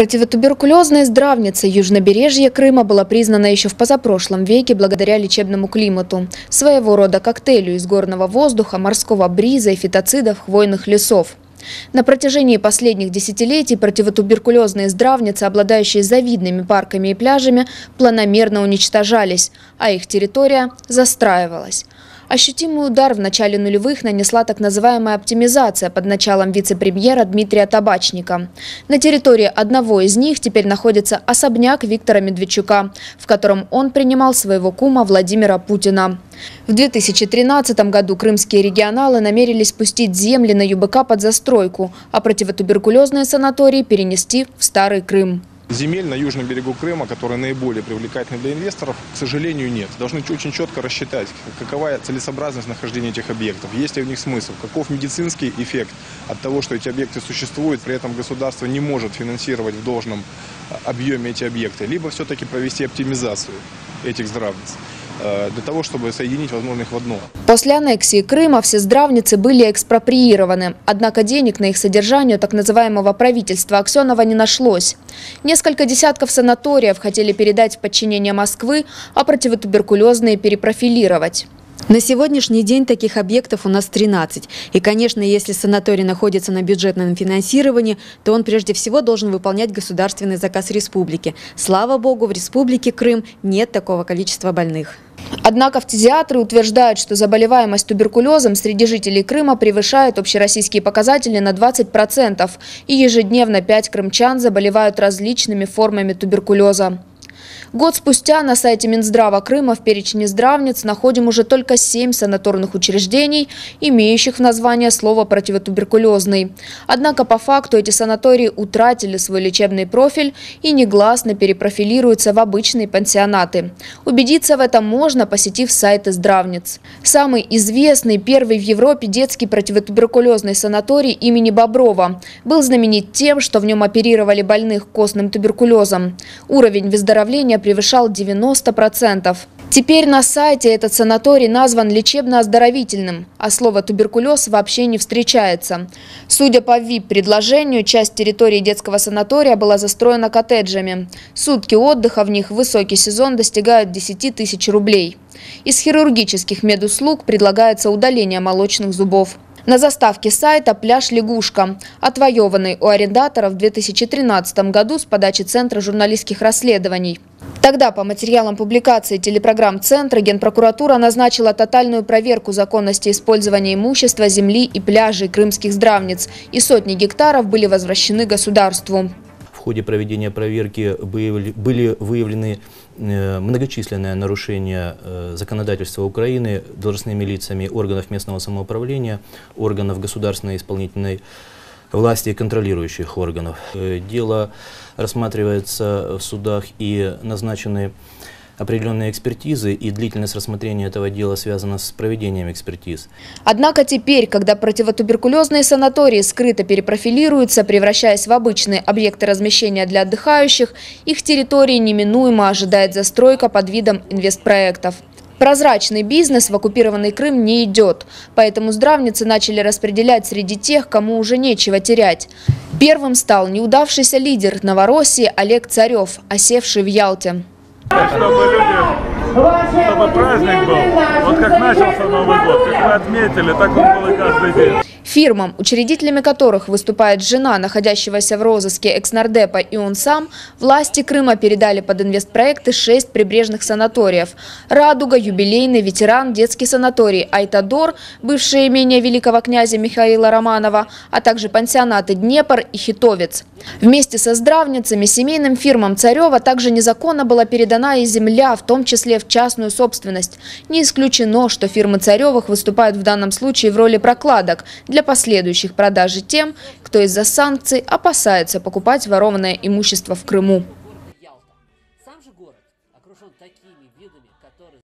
Противотуберкулезная здравница южнобережья Крыма была признана еще в позапрошлом веке благодаря лечебному климату, своего рода коктейлю из горного воздуха, морского бриза и фитоцидов хвойных лесов. На протяжении последних десятилетий противотуберкулезные здравницы, обладающие завидными парками и пляжами, планомерно уничтожались, а их территория застраивалась. Ощутимый удар в начале нулевых нанесла так называемая оптимизация под началом вице-премьера Дмитрия Табачника. На территории одного из них теперь находится особняк Виктора Медведчука, в котором он принимал своего кума Владимира Путина. В 2013 году крымские регионалы намерились пустить земли на ЮБК под застройку, а противотуберкулезные санатории перенести в Старый Крым. Земель на южном берегу Крыма, которые наиболее привлекательны для инвесторов, к сожалению, нет. Должны очень четко рассчитать, какова целесообразность нахождения этих объектов, есть ли в них смысл, каков медицинский эффект от того, что эти объекты существуют, при этом государство не может финансировать в должном объеме эти объекты, либо все-таки провести оптимизацию этих здравниц. Э, для того, чтобы соединить возможно их в одно. После аннексии Крыма все здравницы были экспроприированы, однако денег на их содержание так называемого правительства Аксенова не нашлось. Несколько десятков санаториев хотели передать в подчинение Москвы, а противотуберкулезные перепрофилировать. На сегодняшний день таких объектов у нас 13. И, конечно, если санаторий находится на бюджетном финансировании, то он прежде всего должен выполнять государственный заказ республики. Слава богу, в республике Крым нет такого количества больных. Однако фтизиатры утверждают, что заболеваемость туберкулезом среди жителей Крыма превышает общероссийские показатели на 20%, и ежедневно 5 крымчан заболевают различными формами туберкулеза. Год спустя на сайте Минздрава Крыма в перечне здравниц находим уже только семь санаторных учреждений, имеющих в названии слово «противотуберкулезный». Однако по факту эти санатории утратили свой лечебный профиль и негласно перепрофилируются в обычные пансионаты. Убедиться в этом можно, посетив сайты здравниц. Самый известный, первый в Европе детский противотуберкулезный санаторий имени Боброва был знаменит тем, что в нем оперировали больных костным туберкулезом. Уровень выздоровления превышал 90%. Теперь на сайте этот санаторий назван лечебно-оздоровительным, а слово «туберкулез» вообще не встречается. Судя по ВИП-предложению, часть территории детского санатория была застроена коттеджами. Сутки отдыха в них в высокий сезон достигают 10 тысяч рублей. Из хирургических медуслуг предлагается удаление молочных зубов. На заставке сайта «Пляж Лягушка», отвоеванный у арендаторов в 2013 году с подачи Центра журналистских расследований. Тогда по материалам публикации телепрограмм Центра Генпрокуратура назначила тотальную проверку законности использования имущества, земли и пляжей крымских здравниц, и сотни гектаров были возвращены государству. Ходе проведения проверки были выявлены э, многочисленные нарушения э, законодательства Украины должностными лицами органов местного самоуправления, органов государственной исполнительной власти и контролирующих органов. Э, дело рассматривается в судах и назначены определенные экспертизы, и длительность рассмотрения этого дела связана с проведением экспертиз. Однако теперь, когда противотуберкулезные санатории скрыто перепрофилируются, превращаясь в обычные объекты размещения для отдыхающих, их территории неминуемо ожидает застройка под видом инвестпроектов. Прозрачный бизнес в оккупированный Крым не идет, поэтому здравницы начали распределять среди тех, кому уже нечего терять. Первым стал неудавшийся лидер Новороссии Олег Царев, осевший в Ялте. Чтобы люди, чтобы праздник был, вот как начался Новый год, как мы отметили, так он был и каждый день. Фирмам, учредителями которых выступает жена, находящегося в розыске экснардепа и он сам, власти Крыма передали под инвестпроекты шесть прибрежных санаториев. «Радуга», «Юбилейный», «Ветеран», «Детский санаторий», «Айтадор», бывшее имение великого князя Михаила Романова, а также пансионаты «Днепр» и «Хитовец». Вместе со здравницами семейным фирмам Царева также незаконно была передана и земля, в том числе в частную собственность. Не исключено, что фирмы Царевых выступают в данном случае в роли прокладок для последующих продажи тем, кто из-за санкций опасается покупать ворованное имущество в Крыму.